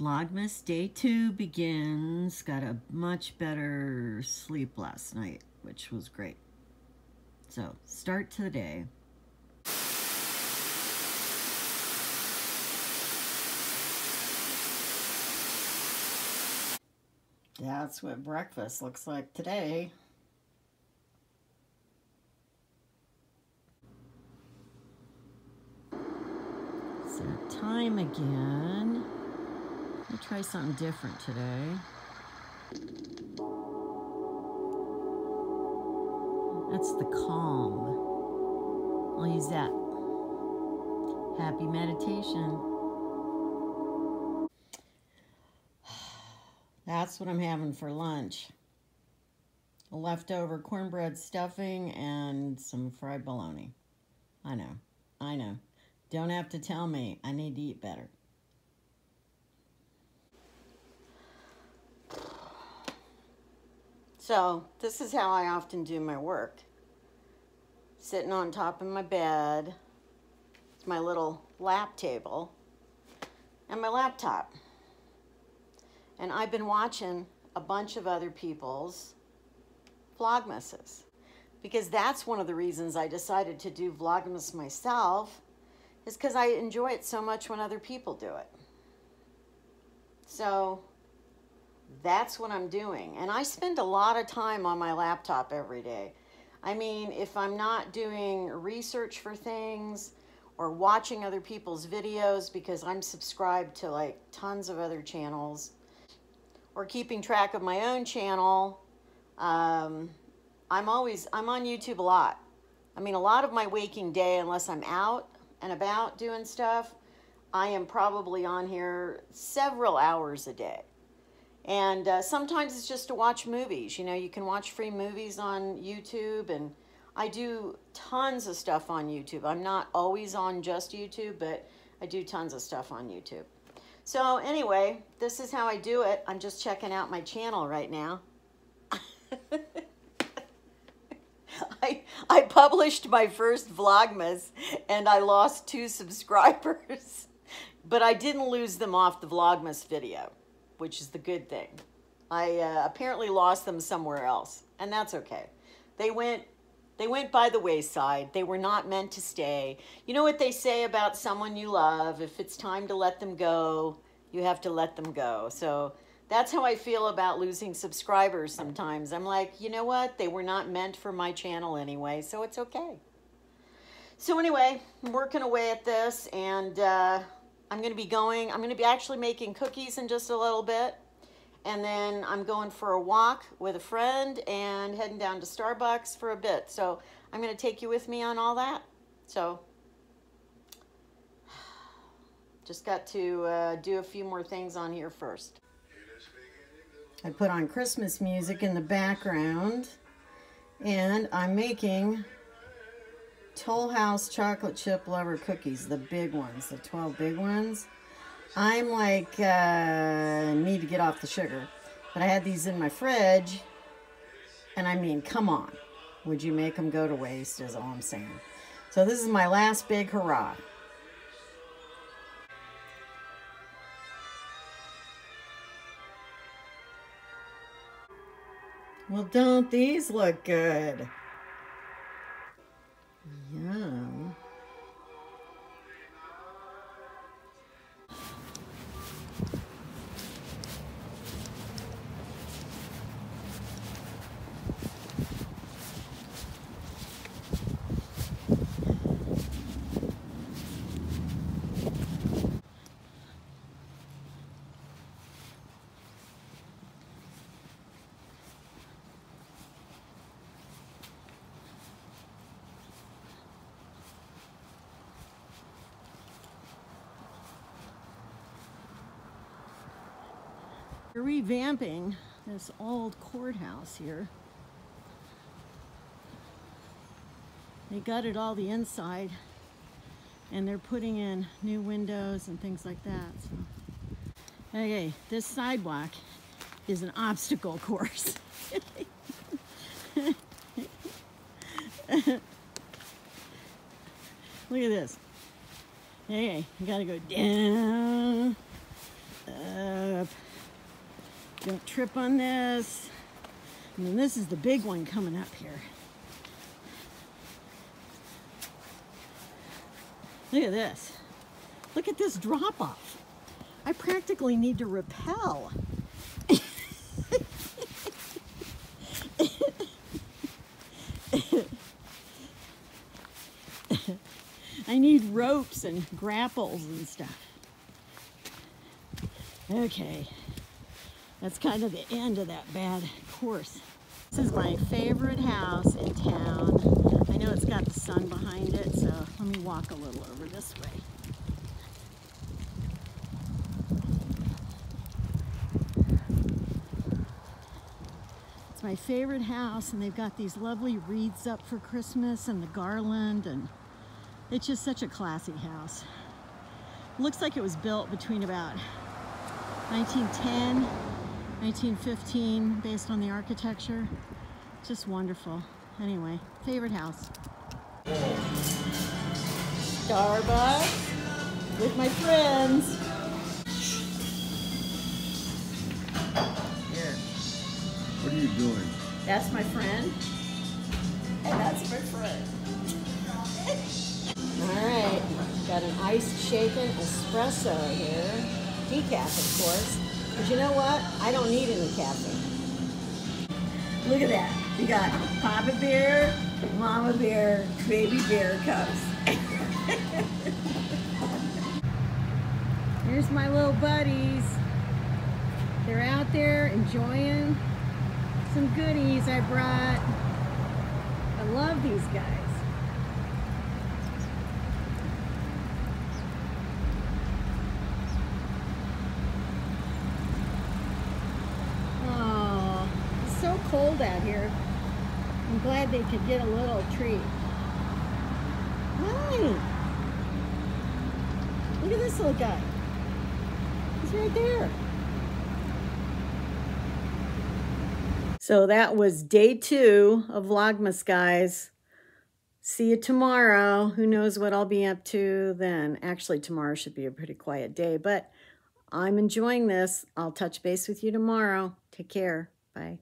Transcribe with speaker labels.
Speaker 1: Vlogmas day two begins. Got a much better sleep last night, which was great. So, start to the day. That's what breakfast looks like today. Time again. Me try something different today. That's the calm. I'll use that. Happy meditation. That's what I'm having for lunch. Leftover cornbread stuffing and some fried bologna. I know, I know. Don't have to tell me. I need to eat better. So, this is how I often do my work. Sitting on top of my bed. It's my little lap table and my laptop. And I've been watching a bunch of other people's Vlogmases because that's one of the reasons I decided to do Vlogmas myself is because I enjoy it so much when other people do it. So that's what I'm doing. And I spend a lot of time on my laptop every day. I mean, if I'm not doing research for things or watching other people's videos because I'm subscribed to like tons of other channels or keeping track of my own channel, um, I'm always, I'm on YouTube a lot. I mean, a lot of my waking day, unless I'm out and about doing stuff, I am probably on here several hours a day. And uh, sometimes it's just to watch movies. You know, you can watch free movies on YouTube, and I do tons of stuff on YouTube. I'm not always on just YouTube, but I do tons of stuff on YouTube. So anyway, this is how I do it. I'm just checking out my channel right now. I, I published my first Vlogmas and I lost two subscribers, but I didn't lose them off the Vlogmas video which is the good thing. I uh, apparently lost them somewhere else, and that's okay. They went they went by the wayside. They were not meant to stay. You know what they say about someone you love? If it's time to let them go, you have to let them go. So that's how I feel about losing subscribers sometimes. I'm like, you know what? They were not meant for my channel anyway, so it's okay. So anyway, I'm working away at this, and uh, I'm going to be going, I'm going to be actually making cookies in just a little bit. And then I'm going for a walk with a friend and heading down to Starbucks for a bit. So I'm going to take you with me on all that. So just got to uh, do a few more things on here first. I put on Christmas music in the background and I'm making Toll House chocolate chip lover cookies, the big ones, the 12 big ones. I'm like, uh, need to get off the sugar. But I had these in my fridge, and I mean, come on. Would you make them go to waste, is all I'm saying. So this is my last big hurrah. Well, don't these look good? They're revamping this old courthouse here. They gutted all the inside and they're putting in new windows and things like that. So. Okay, this sidewalk is an obstacle course. Look at this. Okay, you gotta go down. Uh, Don't trip on this. And then this is the big one coming up here. Look at this. Look at this drop off. I practically need to rappel. I need ropes and grapples and stuff. Okay, that's kind of the end of that bad course. This is my favorite house in town. I know it's got the sun behind it, so let me walk a little over this way. It's my favorite house, and they've got these lovely wreaths up for Christmas and the garland, and it's just such a classy house. Looks like it was built between about 1910 1915 based on the architecture. Just wonderful. Anyway, favorite house. Starbucks with my friends. Here.
Speaker 2: What are you doing?
Speaker 1: That's my friend. And that's my friend. All right, got an iced shaken espresso here. Decaf, of course. But you know what? I don't need any caffeine. Look at that. We got Papa Bear, Mama Bear, Baby Bear cups. Here's my little buddies. They're out there enjoying some goodies I brought. I love these guys. Cold out here. I'm glad they could get a little treat. Hi. Look at this little guy. He's right there. So that was day two of Vlogmas, guys. See you tomorrow. Who knows what I'll be up to then. Actually, tomorrow should be a pretty quiet day, but I'm enjoying this. I'll touch base with you tomorrow. Take care. Bye.